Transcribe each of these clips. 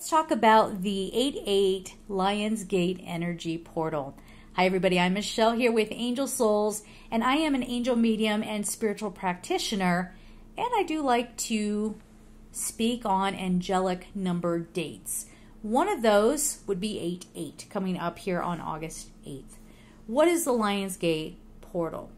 let's talk about the 8-8 Lionsgate Energy Portal. Hi, everybody. I'm Michelle here with Angel Souls, and I am an angel medium and spiritual practitioner. And I do like to speak on angelic number dates. One of those would be 8 8 coming up here on August 8th. What is the Lionsgate portal?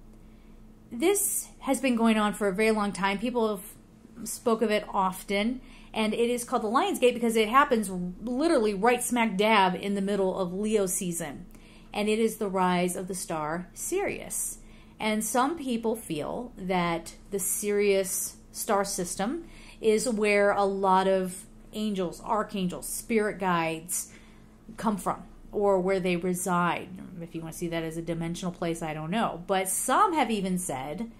This has been going on for a very long time. People have spoke of it often, and it is called the Lion's Gate because it happens literally right smack dab in the middle of Leo season. And it is the rise of the star Sirius. And some people feel that the Sirius star system is where a lot of angels, archangels, spirit guides come from or where they reside. If you want to see that as a dimensional place, I don't know. But some have even said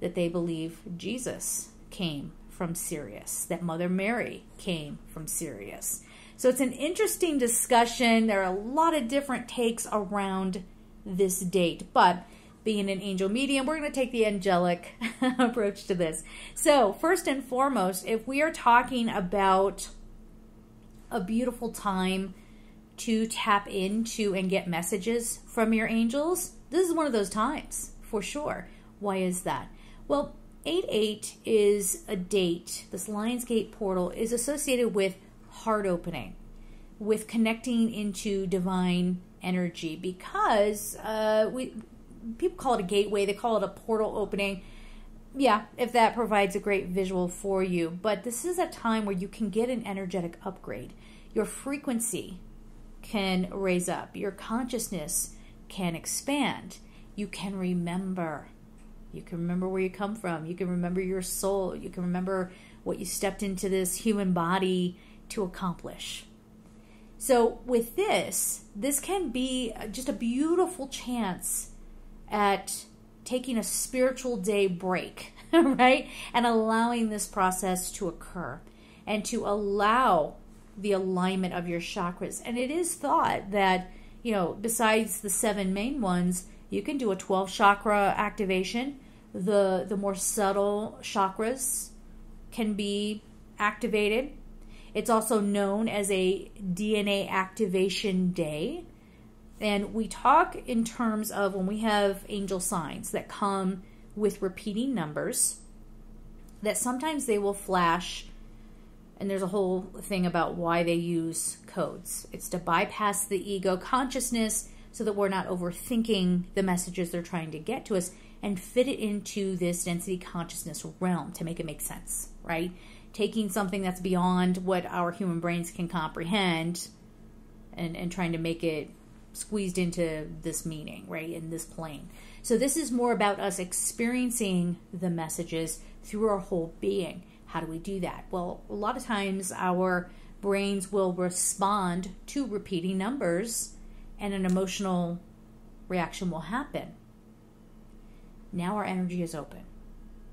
that they believe Jesus came from Sirius, that Mother Mary came from Sirius. So it's an interesting discussion. There are a lot of different takes around this date, but being an angel medium, we're going to take the angelic approach to this. So, first and foremost, if we are talking about a beautiful time to tap into and get messages from your angels, this is one of those times for sure. Why is that? Well, 8 8 is a date, this Lionsgate portal is associated with heart opening, with connecting into divine energy because uh, we people call it a gateway, they call it a portal opening. Yeah, if that provides a great visual for you. But this is a time where you can get an energetic upgrade. Your frequency can raise up, your consciousness can expand. You can remember. You can remember where you come from. You can remember your soul. You can remember what you stepped into this human body to accomplish. So, with this, this can be just a beautiful chance at taking a spiritual day break, right? And allowing this process to occur and to allow the alignment of your chakras. And it is thought that, you know, besides the seven main ones, you can do a 12 chakra activation. The the more subtle chakras can be activated. It's also known as a DNA activation day and we talk in terms of when we have angel signs that come with repeating numbers, that sometimes they will flash, and there's a whole thing about why they use codes. It's to bypass the ego consciousness so that we're not overthinking the messages they're trying to get to us and fit it into this density consciousness realm to make it make sense, right? Taking something that's beyond what our human brains can comprehend and, and trying to make it squeezed into this meaning, right, in this plane. So this is more about us experiencing the messages through our whole being. How do we do that? Well, a lot of times our brains will respond to repeating numbers and an emotional reaction will happen. Now our energy is open.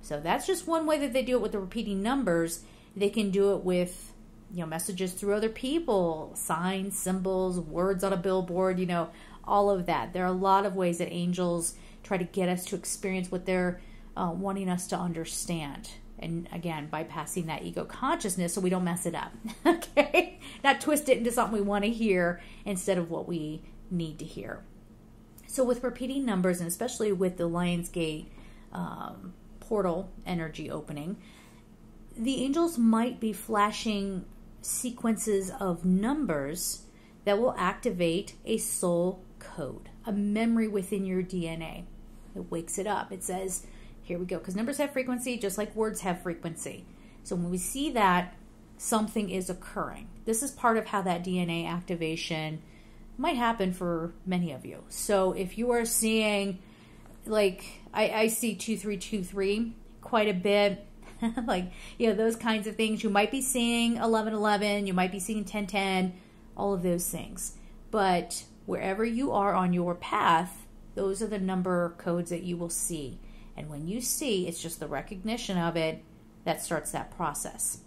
So that's just one way that they do it with the repeating numbers. They can do it with you know messages through other people signs symbols words on a billboard you know all of that there are a lot of ways that angels try to get us to experience what they're uh, wanting us to understand and again bypassing that ego consciousness so we don't mess it up okay not twist it into something we want to hear instead of what we need to hear so with repeating numbers and especially with the lionsgate um, portal energy opening the angels might be flashing sequences of numbers that will activate a soul code, a memory within your DNA. It wakes it up. It says, here we go, because numbers have frequency just like words have frequency. So when we see that, something is occurring. This is part of how that DNA activation might happen for many of you. So if you are seeing, like, I, I see 2323 quite a bit like, you know, those kinds of things. You might be seeing 1111, you might be seeing 1010, all of those things. But wherever you are on your path, those are the number codes that you will see. And when you see, it's just the recognition of it that starts that process.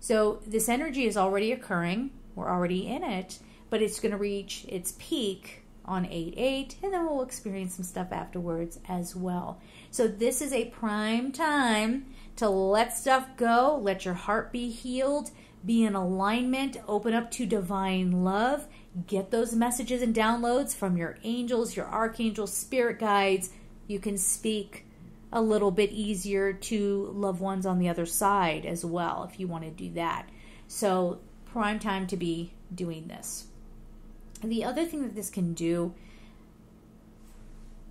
So this energy is already occurring. We're already in it, but it's going to reach its peak on 8 8, and then we'll experience some stuff afterwards as well. So, this is a prime time to let stuff go, let your heart be healed, be in alignment, open up to divine love, get those messages and downloads from your angels, your archangels, spirit guides. You can speak a little bit easier to loved ones on the other side as well if you want to do that. So, prime time to be doing this. The other thing that this can do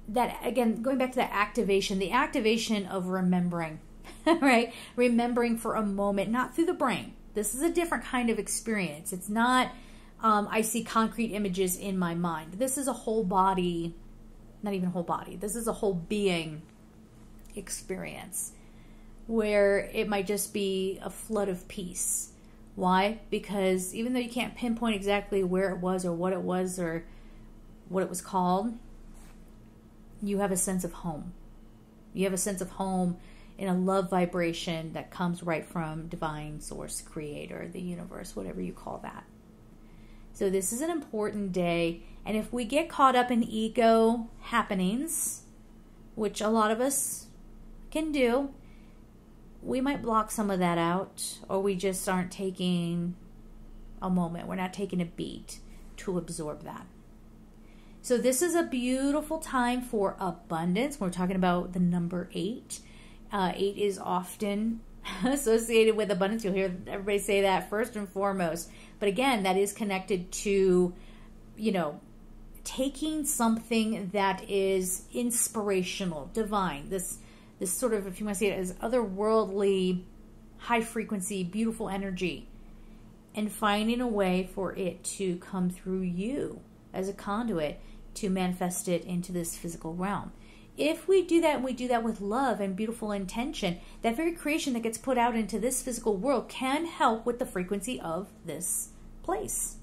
that again going back to that activation the activation of remembering right? Remembering for a moment not through the brain. This is a different kind of experience. It's not um, i see concrete images in my mind. This is a whole body not even whole body this is a whole being experience where it might just be a flood of peace why because even though you can't pinpoint exactly where it was or what it was or what it was called you have a sense of home. You have a sense of home in a love vibration that comes right from divine source, creator, the universe, whatever you call that. So, this is an important day. And if we get caught up in ego happenings, which a lot of us can do, we might block some of that out, or we just aren't taking a moment. We're not taking a beat to absorb that. So this is a beautiful time for abundance. We're talking about the number eight. Uh, eight is often associated with abundance. You'll hear everybody say that first and foremost. But again, that is connected to, you know, taking something that is inspirational, divine. This this sort of, if you want to see it as otherworldly, high frequency, beautiful energy, and finding a way for it to come through you as a conduit to manifest it into this physical realm. If we do that and we do that with love and beautiful intention, that very creation that gets put out into this physical world can help with the frequency of this place.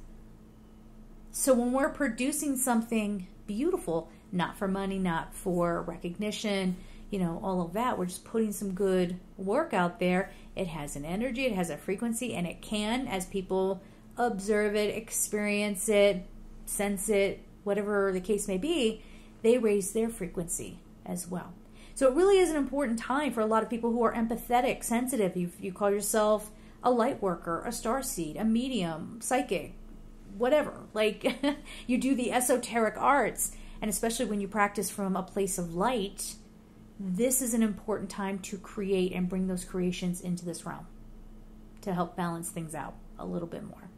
So when we're producing something beautiful, not for money, not for recognition, you know, all of that, we're just putting some good work out there. It has an energy, it has a frequency, and it can, as people observe it, experience it, sense it, whatever the case may be, they raise their frequency as well. So it really is an important time for a lot of people who are empathetic, sensitive. You, you call yourself a light worker, a star seed, a medium, psychic, whatever. Like you do the esoteric arts, and especially when you practice from a place of light, this is an important time to create and bring those creations into this realm to help balance things out a little bit more.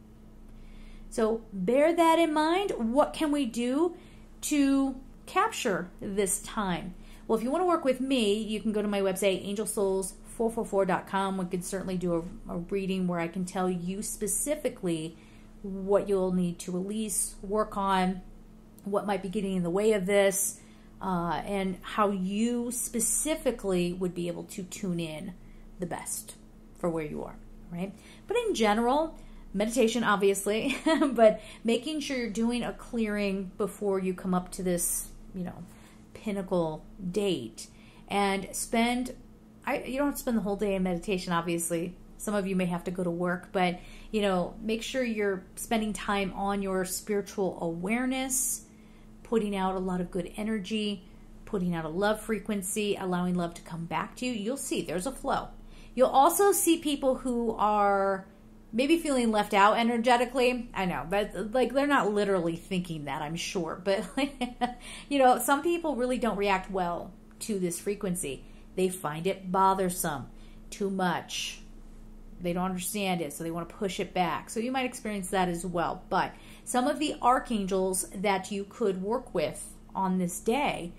So bear that in mind. What can we do to capture this time? Well, if you want to work with me, you can go to my website, angelsouls444.com. We could certainly do a, a reading where I can tell you specifically what you'll need to release, work on, what might be getting in the way of this, uh, and how you specifically would be able to tune in the best for where you are, right? But in general, meditation obviously but making sure you're doing a clearing before you come up to this you know pinnacle date and spend I, you don't have to spend the whole day in meditation obviously some of you may have to go to work but you know make sure you're spending time on your spiritual awareness putting out a lot of good energy putting out a love frequency allowing love to come back to you you'll see there's a flow you'll also see people who are maybe feeling left out energetically. I know, but like they're not literally thinking that, I'm sure. But you know, some people really don't react well to this frequency. They find it bothersome, too much. They don't understand it, so they want to push it back. So you might experience that as well. But some of the archangels that you could work with on this day,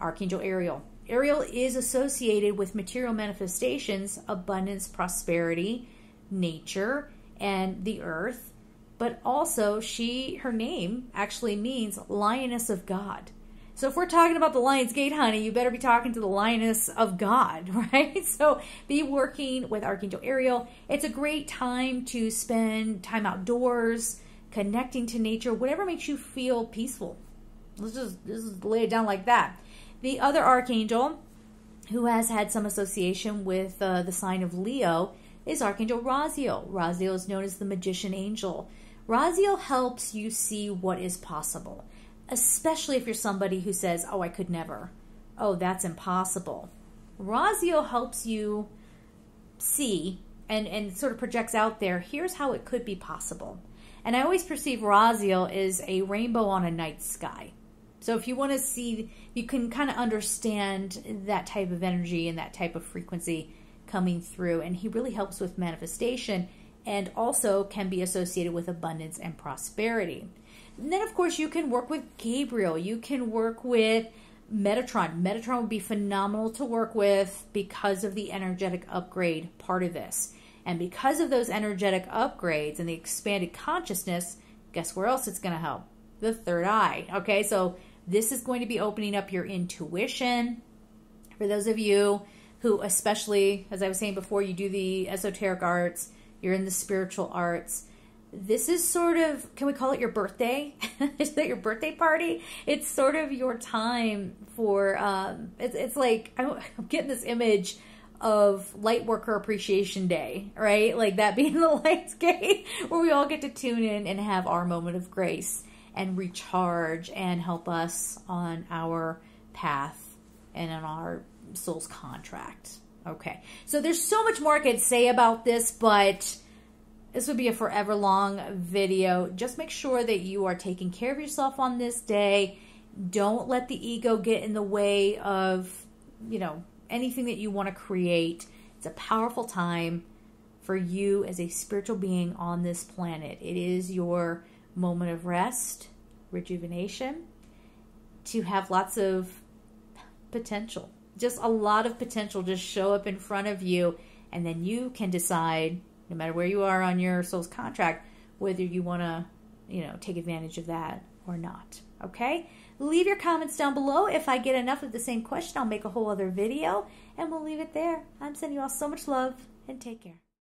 Archangel Ariel. Ariel is associated with material manifestations, abundance, prosperity, nature and the earth, but also she her name actually means lioness of God. So if we're talking about the Lion's Gate, honey, you better be talking to the Lioness of God, right? So be working with Archangel Ariel. It's a great time to spend time outdoors, connecting to nature, whatever makes you feel peaceful. Let's just, just lay it down like that. The other archangel who has had some association with uh, the sign of Leo is Archangel Raziel. Raziel is known as the magician angel. Raziel helps you see what is possible, especially if you're somebody who says, Oh, I could never. Oh, that's impossible. Raziel helps you see and, and sort of projects out there, here's how it could be possible. And I always perceive Raziel as a rainbow on a night sky. So if you want to see, you can kind of understand that type of energy and that type of frequency coming through. And he really helps with manifestation and also can be associated with abundance and prosperity. And then, of course, you can work with Gabriel. You can work with Metatron. Metatron would be phenomenal to work with because of the energetic upgrade part of this. And because of those energetic upgrades and the expanded consciousness, guess where else it's going to help? The third eye. Okay, so this is going to be opening up your intuition. For those of you who, especially as I was saying before, you do the esoteric arts, you're in the spiritual arts. This is sort of, can we call it your birthday? is that your birthday party? It's sort of your time for, um, it's, it's like, I'm getting this image of Light Worker Appreciation Day, right? Like that being the Lights Gate, where we all get to tune in and have our moment of grace and recharge and help us on our path and on our soul's contract. Okay, so there's so much more I could say about this, but this would be a forever long video. Just make sure that you are taking care of yourself on this day. Don't let the ego get in the way of, you know, anything that you want to create. It's a powerful time for you as a spiritual being on this planet. It is your moment of rest, rejuvenation, to have lots of potential. Just a lot of potential just show up in front of you, and then you can decide, no matter where you are on your soul's contract, whether you want to, you know, take advantage of that or not. Okay? Leave your comments down below. If I get enough of the same question, I'll make a whole other video and we'll leave it there. I'm sending you all so much love and take care.